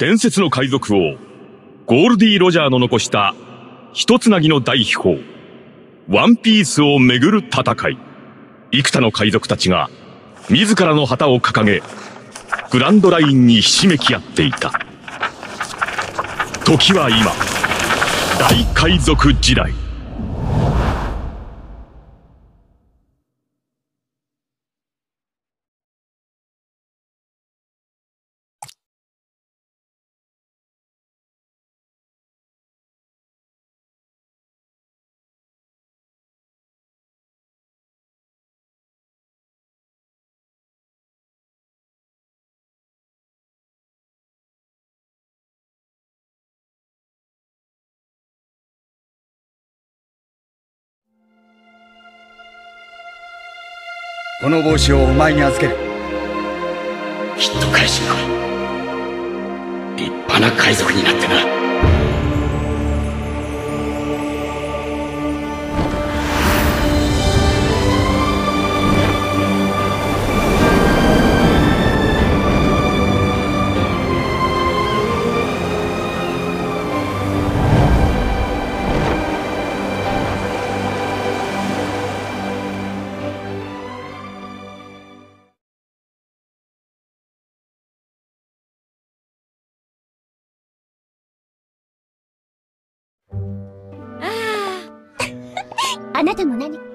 伝説の海賊王、ゴールディ・ロジャーの残した一つなぎの大秘宝、ワンピースをめぐる戦い。幾多の海賊たちが、自らの旗を掲げ、グランドラインにひしめき合っていた。時は今、大海賊時代。この帽子をお前に預ける。きっと返しに来い立派な海賊になってな。あなたも何？